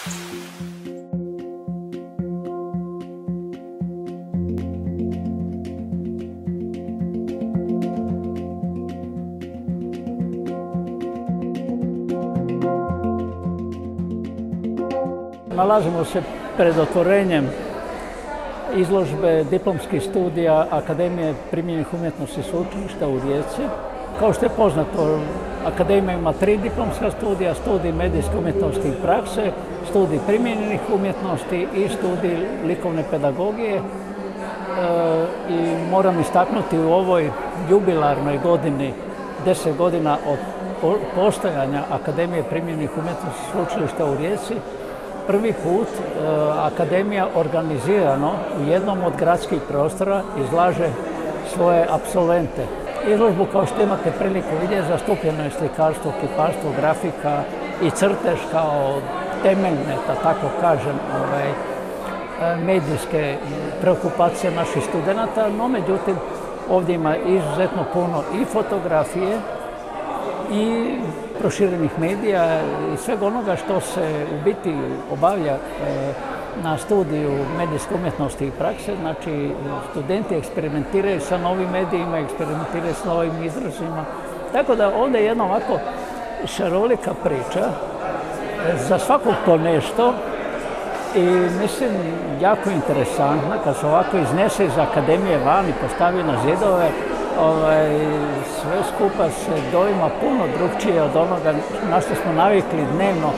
Nalazimo se pred otvorenjem izložbe diplomskih studija Akademije primjenjenih umjetnosti sveučilišta u Rijeci. Kao što je poznato, Akademija ima tri diplomska studija, studij medijske umjetnosti i prakse, studij primjenjenih umjetnosti i studij likovne pedagogije. E, I moram istaknuti u ovoj jubilarnoj godini, deset godina od postojanja Akademije primjenjenih umjetnosti sveučilišta u Rijeci, prvi put e, Akademija organizirano u jednom od gradskih prostora izlaže svoje absolvente. Izložbu kao što imate priliku vidjeti zastupljeno je slikarstvo, kiparstvo, grafika i crtež kao temeljne, da tako kažem, ovaj, e, medijske preokupacije naših studenata, no međutim ovdje ima izuzetno puno i fotografije i proširenih medija i svega onoga što se u biti obavlja e, na studiju medijske umjetnosti i prakse. Znači, studenti eksperimentiraju sa novim medijima, eksperimentiraju s novim izrazima. Tako da ovdje je jedna ovako šarolika priča za svakog to nešto i mislim jako interesantna kad se ovako iznese iz akademije van i postavi na zidove ovaj, sve skupa se dojma puno drugčije od onoga na što smo navikli dnevno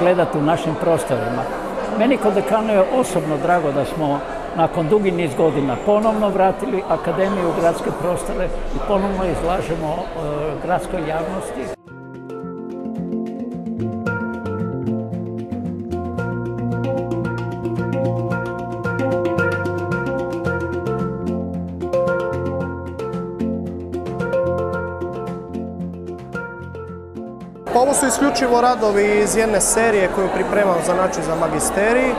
gledati u našim prostorima. Meni kod dekana je osobno drago da smo nakon dugi niz godina ponovno vratili akademiju u gradske prostore i ponovno izlažemo e, gradskoj javnosti. Pa ovo su isključivo radovi iz jedne serije koju pripremam za način za magisterij. E,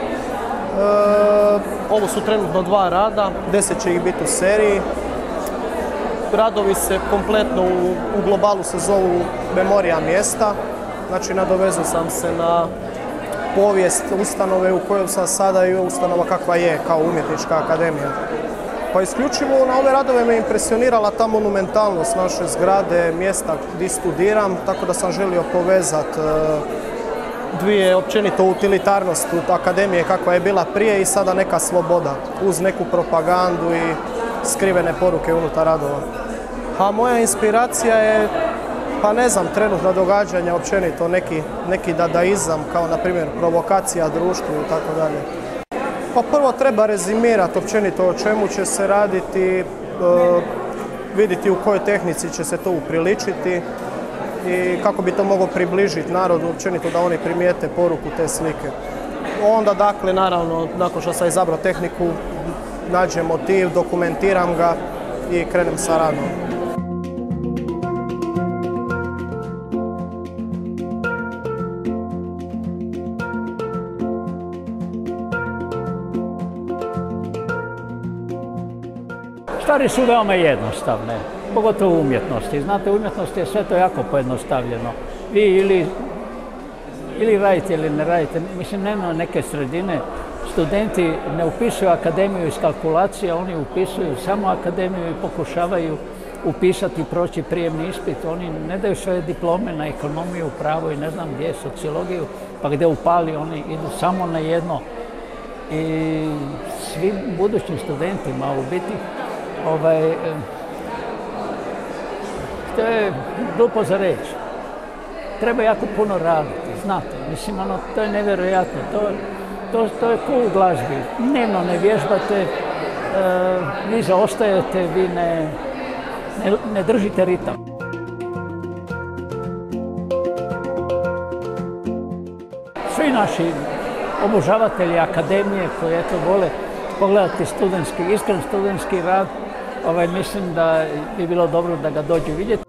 ovo su trenutno dva rada, deset će ih biti u seriji. Radovi se kompletno u, u globalu se zovu Memorija mjesta. Znači nadovezao sam se na povijest ustanove u kojoj sam sada i ustanova kakva je kao umjetnička akademija. Pa isključivo na ove radove me impresionirala ta monumentalnost naše zgrade, mjesta gdje studiram, tako da sam želio povezati e, dvije općenito utilitarnost akademije kakva je bila prije i sada neka sloboda uz neku propagandu i skrivene poruke unutar radova. A moja inspiracija je, pa ne znam, trenutna događanja općenito, neki, neki dadaizam kao na primjer provokacija društvu i tako dalje. Pa prvo treba rezimirati općenito o čemu će se raditi, e, vidjeti u kojoj tehnici će se to upriličiti i kako bi to moglo približiti narodu općenito da oni primijete poruku te slike. Onda dakle naravno nakon što sam izabrao tehniku nađem motiv, dokumentiram ga i krenem sa radom. Stvari su veoma jednostavne, pogotovo u umjetnosti. Znate, u umjetnosti je sve to jako pojednostavljeno. Vi ili, ili radite ili ne radite. Mislim, nema neke sredine. Studenti ne upisuju akademiju iz kalkulacije, oni upisuju samo akademiju i pokušavaju upisati proći prijemni ispit. Oni ne daju svoje diplome na ekonomiju, pravo i ne znam gdje, sociologiju, pa gdje upali oni idu samo na jedno. I svim budućim studentima u biti ovaj, to je glupo za reći. Treba jako puno raditi, znate. Mislim, ono, to je nevjerojatno. To, to, to je ko u glazbi. Dnevno ne vježbate, e, vi zaostajete, vi ne, ne, ne držite ritam. Svi naši obožavatelji akademije koji eto vole pogledati studentski, iskren studentski rad, ovaj, mislim da bi bilo dobro da ga dođu vidjeti.